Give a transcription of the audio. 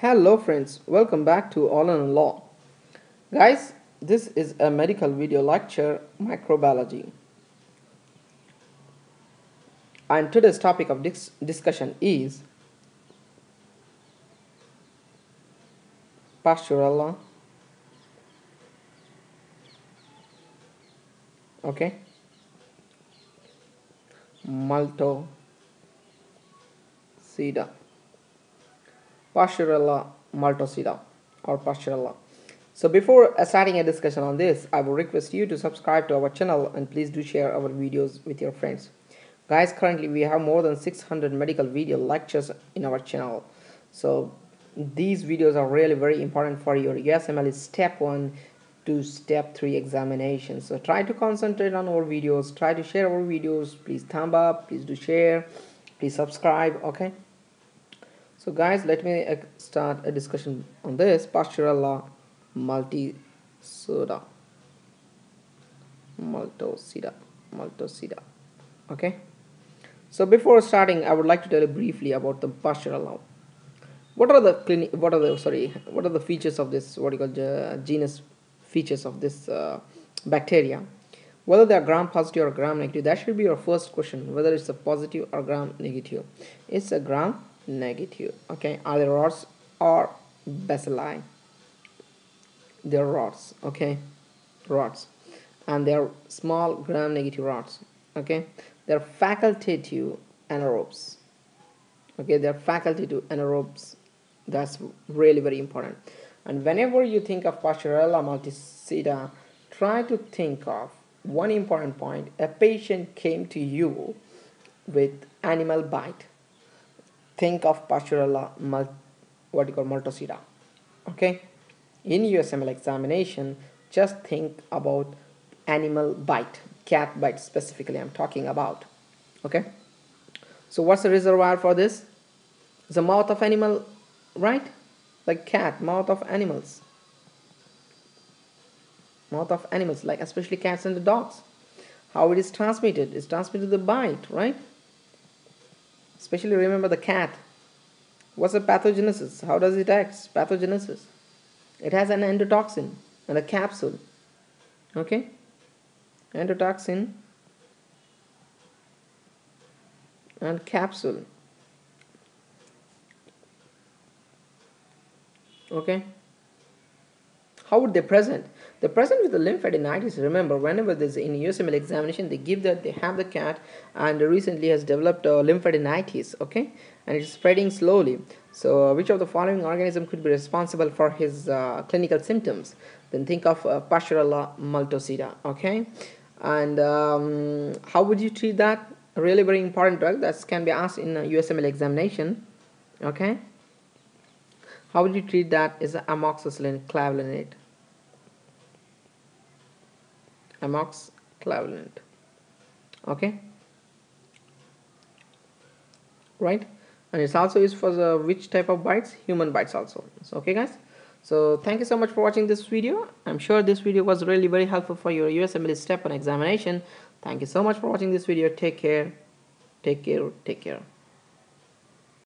Hello friends, welcome back to All in Law. Guys, this is a medical video lecture, microbiology. And today's topic of dis discussion is Pasteurella. Okay. malto Multocida. Pasteurella multocida or Pasteurella. So before starting a discussion on this, I will request you to subscribe to our channel and please do share our videos with your friends. Guys, currently we have more than 600 medical video lectures in our channel. So these videos are really very important for your USMLE step 1 to step 3 examination. So try to concentrate on our videos, try to share our videos, please thumb up, please do share, please subscribe, okay? So guys, let me uh, start a discussion on this Pasteurella multocida. Multocida. Multocida. Okay. So before starting, I would like to tell you briefly about the Pasteurella. What are the clinic? What are the sorry? What are the features of this? What do you call genus features of this uh, bacteria? Whether they are gram positive or gram negative, that should be your first question. Whether it's a positive or gram negative. It's a gram negative okay? Are they rods or bacilli they're rods okay? Rods and they're small gram negative rods okay? They're facultative anaerobes okay? They're facultative anaerobes. That's really very important. And whenever you think of Pasteurella multocida try to think of one important point. A patient came to you with animal bite think of Pasteurella what you call multocida okay? In USMLE examination just think about animal bite cat bite specifically I'm talking about okay? So what's the reservoir for this? The mouth of animal right? Like cat mouth of animals. Mouth of animals like especially cats and the dogs. How it is transmitted? It's transmitted the bite right especially remember the cat. What's the pathogenesis? How does it act? Pathogenesis. It has an endotoxin and a capsule. Okay? Endotoxin and capsule. Okay how would they present the present with the lymphadenitis, remember, whenever there's in USMLE examination, they give that they have the cat and recently has developed uh, lymphadenitis, okay, and it's spreading slowly. So, uh, which of the following organism could be responsible for his uh, clinical symptoms? Then think of uh, Pasteurella multocida, okay, and um, how would you treat that? A really very important drug that can be asked in a USMLE examination, okay. How would you treat that? Is amoxicillin clavulanate amoxiclavulant okay? Right? And it's also used for the which type of bites? Human bites also. So okay guys? So thank you so much for watching this video. I'm sure this video was really very helpful for your usmle step on examination. Thank you so much for watching this video. Take care. Take care. Take care